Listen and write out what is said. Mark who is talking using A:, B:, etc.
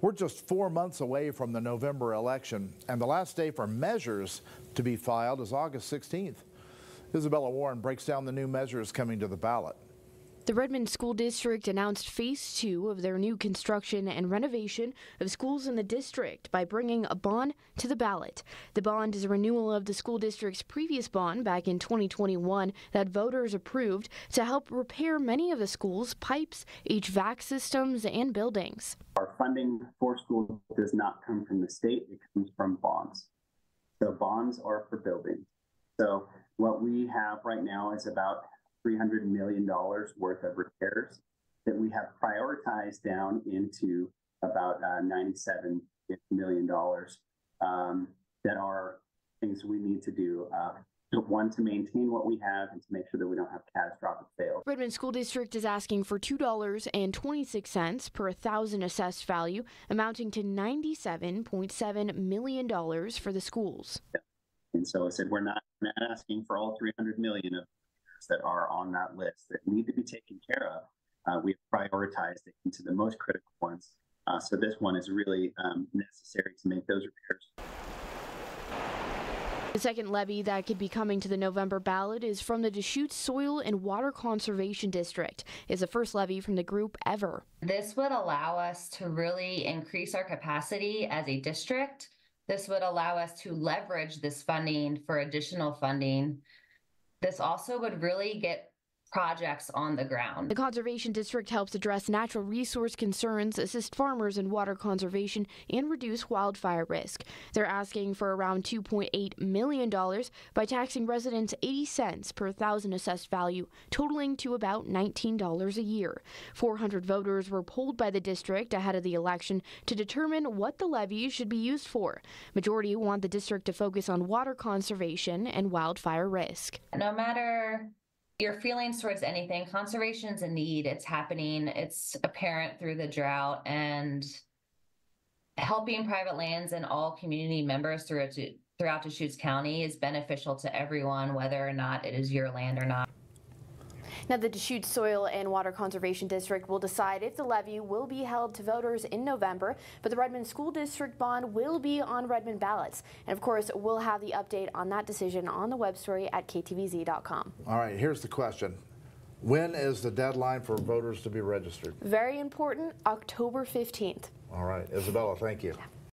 A: We're just four months away from the November election, and the last day for measures to be filed is August 16th. Isabella Warren breaks down the new measures coming to the ballot.
B: The Redmond School District announced phase two of their new construction and renovation of schools in the district by bringing a bond to the ballot. The bond is a renewal of the school district's previous bond back in 2021 that voters approved to help repair many of the school's pipes, HVAC systems, and buildings.
C: Our funding for schools does not come from the state, it comes from bonds. So bonds are for buildings. So what we have right now is about $300 million worth of repairs that we have prioritized down into about uh, $97 million um, that are things we need to do. Uh, one, to maintain what we have and to make sure that we don't have catastrophic fail.
B: Redmond School District is asking for $2.26 per thousand assessed value, amounting to $97.7 million for the schools.
C: And so I said, we're not, not asking for all 300 million of that are on that list that need to be taken care of. Uh, we've prioritized it into the most critical ones. Uh, so this one is really um, necessary to make those repairs.
B: The second levy that could be coming to the November ballot is from the Deschutes Soil and Water Conservation District. It's the first levy from the group ever.
D: This would allow us to really increase our capacity as a district. This would allow us to leverage this funding for additional funding this also would really get projects on the ground.
B: The Conservation District helps address natural resource concerns, assist farmers in water conservation, and reduce wildfire risk. They're asking for around $2.8 million by taxing residents 80 cents per thousand assessed value, totaling to about $19 a year. 400 voters were polled by the district ahead of the election to determine what the levy should be used for. Majority want the district to focus on water conservation and wildfire risk.
D: No matter your feelings towards anything conservation's a need it's happening it's apparent through the drought and helping private lands and all community members throughout throughout Deschutes County is beneficial to everyone whether or not it is your land or not
B: now, the Deschutes Soil and Water Conservation District will decide if the levy will be held to voters in November, but the Redmond School District bond will be on Redmond ballots. And of course, we'll have the update on that decision on the web story at ktvz.com.
A: All right, here's the question. When is the deadline for voters to be registered?
B: Very important, October 15th.
A: All right, Isabella, thank you. Yeah.